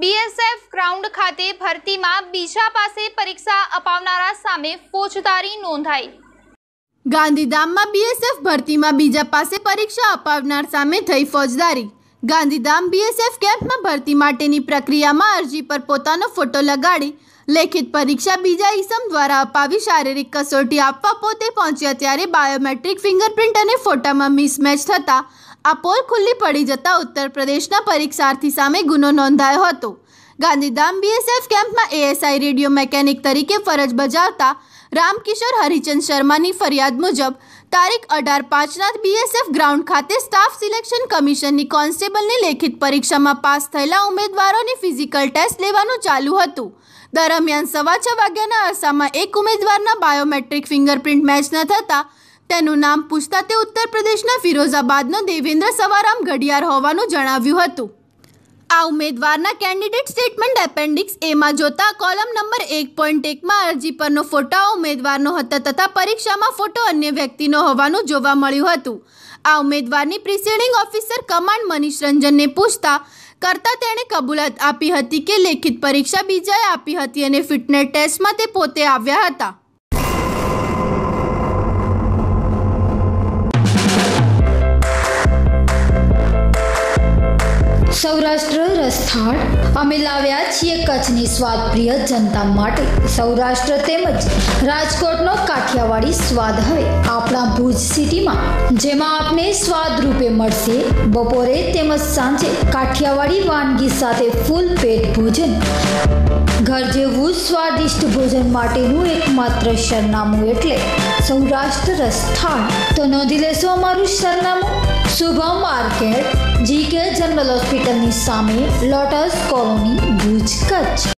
BSF ground ખાતે ભરતીમાં બીજા પાસે પરીક્ષા અપાવનારા સામે ફોજદારી નોંધાઈ. ગાંધીધામમાં બીએસએફ ભરતીમાં બીજા પાસે પરીક્ષા અપાવનાર સામે થઈ ફોજદારી. ગાંધીધામ બીએસએફ કેમ્પમાં ભરતી માટેની પ્રક્રિયામાં અરજી પર પોતાનો ફોટો લગાડી, લેખિત પરીક્ષા બીજા ઈસમ દ્વારા અપાવી શારીરિક કસોટી આપવા પોતે પહોંચ્યા ત્યારે બાયોમેટ્રિક ફિંગરપ્રિન્ટ અને ફોટામાં મિસમેચ થતાં આ પોલ ખુલ્લી પડી જતા ઉત્તર પ્રદેશના પરીક્ષાર્થી સામે ગુનો નોંધાયો હતો. ગાંધીધામ બીએસએફ કેમ્પમાં એએસઆઈ રેડિયો મેકેનિક તરીકે ફરજ બજાવતા રામકિશોર હરિચંદ શર્માની ફરિયાદ મુજબ, તારીખ અઢાર પાંચના બીએસએફ ગ્રાઉન્ડ ખાતે સ્ટાફ સિલેક્શન કમિશનની કોન્સ્ટેબલની લેખિત પરીક્ષામાં પાસ થયેલા ઉમેદવારોની ફિઝિકલ ટેસ્ટ લેવાનું ચાલુ હતું. દરમિયાન સવા છ વાગ્યાના અરસામાં એક ઉમેદવારના બાયોમેટ્રિક ફિંગરપ્રિન્ટ મેચ ન થતાં તેનું નામ પૂછતા તે ઉત્તર પ્રદેશના ફિરોઝાબાદનો દેવેન્દ્ર સવારામ ઘડિયાળ હોવાનું જણાવ્યું હતું. આ ઉમેદવારના કેન્ડિડેટ સ્ટેટમેન્ટ એપેન્ડિક્સ એમાં જોતા કોલમ નંબર એક પોઈન્ટ એકમાં અરજી પરનો ફોટો, ઉમેદવારનો હતો તથા પરીક્ષામાં ફોટો અન્ય વ્યક્તિનો હોવાનું જોવા મળ્યું હતું. આ ઉમેદવારની પ્રિસાઇડિંગ ઓફિસર કમાન્ડ મનીષ રંજનને પૂછતા, કરતા તેણે કબૂલાત આપી હતી કે લેખિત પરીક્ષા બીજાએ આપી હતી અને ફિટનેસ ટેસ્ટમાં તે પોતે આવ્યા હતા? સૌરાષ્ટ્ર રસથાળ. અમે લાવ્યા છીએ કચ્છની સ્વાદપ્રિય જનતા માટે. સૌરાષ્ટ્ર તેમજ રાજકોટનો કાઠિયાવાડી સ્વાદ હવે આપણા ભુજ સિટીમાં. જેમાં આપને સ્વાદ રૂપે મળશે. બપોરે તેમજ સાંજે કાઠિયાવાડી વાનગી સાથે ફૂલ પેટ ભોજન. ઘર જેવું સ્વાદિષ્ટ ભોજન માટેનું એકમાત્ર સરનામું એટલે સૌરાષ્ટ્ર રસથાળ. તો નોંધી લેશો અમારું સરનામું. શુભમ માર્કેટ. જીકે જનરલ હોસ્પિટલની સામે લોટસ કોલોની ભુજ કચ્છ.